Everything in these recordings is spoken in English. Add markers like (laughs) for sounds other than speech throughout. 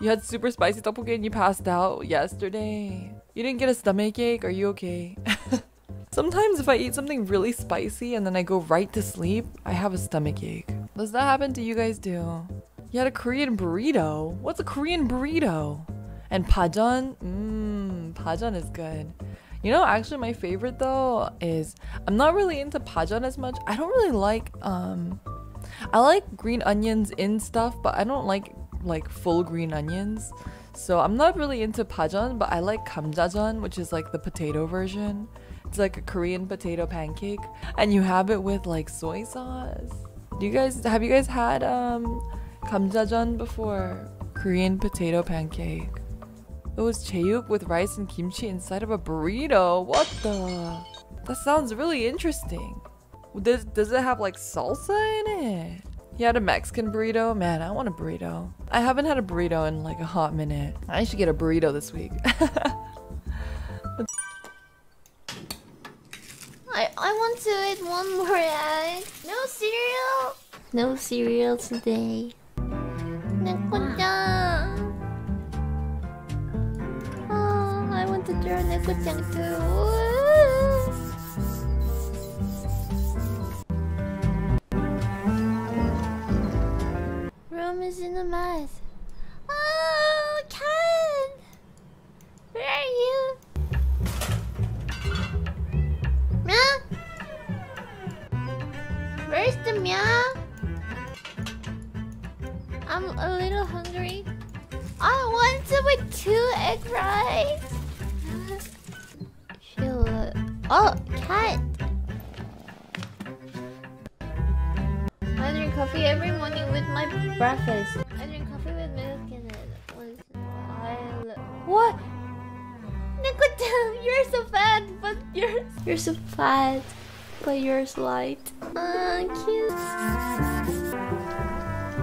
You had super spicy tteokbokki and you passed out yesterday. You didn't get a stomach ache? Are you okay? (laughs) Sometimes if I eat something really spicy and then I go right to sleep, I have a stomach ache. Does that happen to you guys too? You had a Korean burrito? What's a Korean burrito? And pajeon? Mmm, pajeon is good. You know, actually my favorite though is I'm not really into pajeon as much. I don't really like um I like green onions in stuff, but I don't like like full green onions. So I'm not really into pajeon, but I like kamjajeon, which is like the potato version. It's like a Korean potato pancake, and you have it with like soy sauce. Do you guys have you guys had um kamjajeon before? Korean potato pancake. It was cheuk with rice and kimchi inside of a burrito. What the? That sounds really interesting. Does, does it have like salsa in it? You had a Mexican burrito? Man, I want a burrito. I haven't had a burrito in like a hot minute. I should get a burrito this week. (laughs) I, I want to eat one more egg. No cereal. No cereal today. Neko-chan. Oh, I want to draw Neko-chan too. Is in a mess. Oh, Ken! Where are you? Meow? Where's the meow? I'm a little hungry. I want some with two egg. Sheila. Oh, cat. Coffee every morning with my breakfast. I drink coffee with milk in it once in a while. What? Nicotam, (laughs) you're so fat, but you're you're so fat, but you're light. Ah, cute.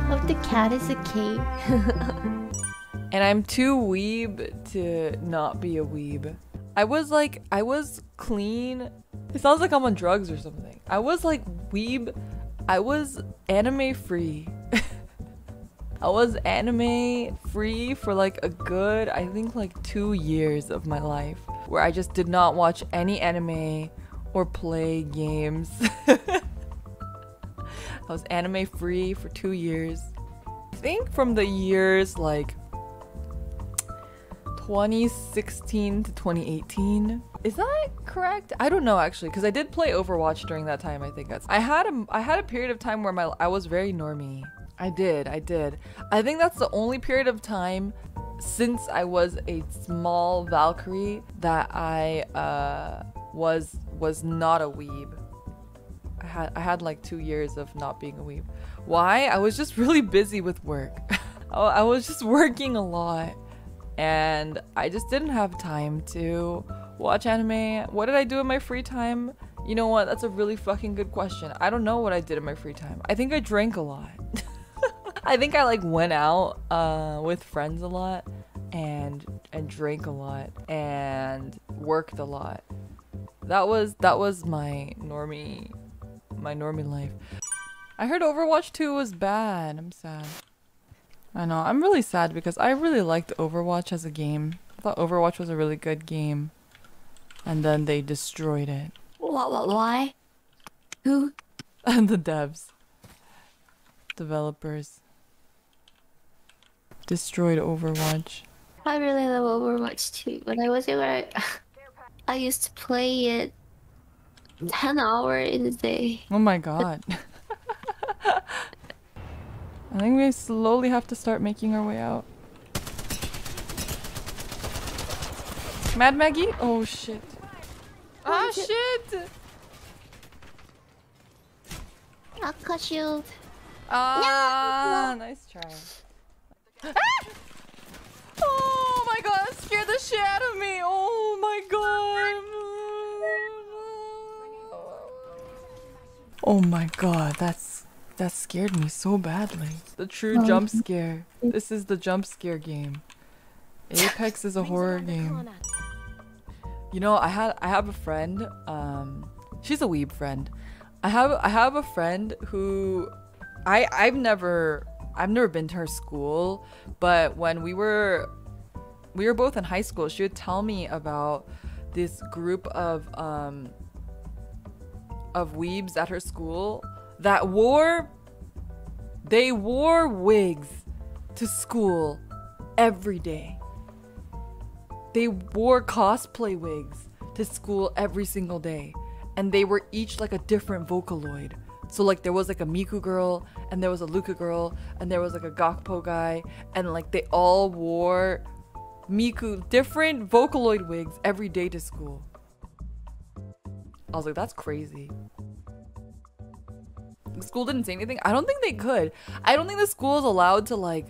Hope the cat is okay. (laughs) and I'm too weeb to not be a weeb. I was like, I was clean. It sounds like I'm on drugs or something. I was like weeb. I was anime free. (laughs) I was anime free for like a good, I think like two years of my life where I just did not watch any anime or play games. (laughs) I was anime free for two years. I think from the years like 2016 to 2018. Is that correct? I don't know actually, because I did play Overwatch during that time. I think that's. I had a I had a period of time where my I was very normie. I did, I did. I think that's the only period of time since I was a small Valkyrie that I uh, was was not a weeb. I had I had like two years of not being a weeb. Why? I was just really busy with work. (laughs) I was just working a lot, and I just didn't have time to watch anime. What did I do in my free time? You know what? That's a really fucking good question. I don't know what I did in my free time. I think I drank a lot. (laughs) I think I like went out uh, with friends a lot and and drank a lot and worked a lot. That was that was my normie my normie life. I heard Overwatch 2 was bad. I'm sad. I know. I'm really sad because I really liked Overwatch as a game. I thought Overwatch was a really good game. And then they destroyed it. (laughs) What? What? Why? Who? And the devs. Developers. Destroyed Overwatch. I really love Overwatch too. When I was younger, (laughs) I used to play it 10 hours in a day. Oh my god. (laughs) I think we slowly have to start making our way out. Mad Maggie? Oh shit. Ah shit! Aqua shield. Ah, nice try. Ah! Oh my god, that scared the shit out of me! Oh my god! Oh my god, that's that scared me so badly. The true jump scare. This is the jump scare game. Apex is a horror game. You know, I had I have a friend. Um, she's a weeb friend. I have I have a friend who I I've never I've never been to her school, but when we were we were both in high school, she would tell me about this group of um of weebs at her school that wore they wore wigs to school every day. They wore cosplay wigs to school every single day. And they were each like a different Vocaloid. So like there was like a Miku girl and there was a Luka girl and there was like a Gakupo guy and like they all wore Miku different Vocaloid wigs every day to school. I was like, that's crazy. School didn't say anything. I don't think they could. I don't think the school is allowed to like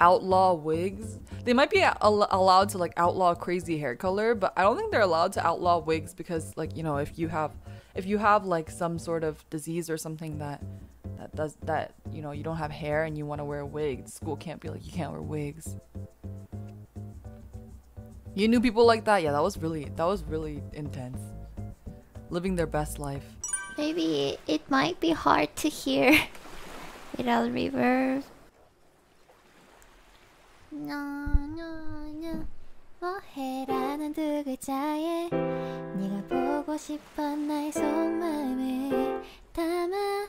outlaw wigs. They might be al- allowed to like outlaw crazy hair color, but I don't think they're allowed to outlaw wigs because like, you know, if you have if you have like some sort of disease or something that that does that, you know, you don't have hair and you want to wear a wig, school can't be like you can't wear wigs. You knew people like that? Yeah, that was really that was really intense. Living their best life. Maybe it might be hard to hear (laughs) without reverb. 너너너 뭐해라는 두 글자에 네가 보고 싶어 나의 속마음을 담아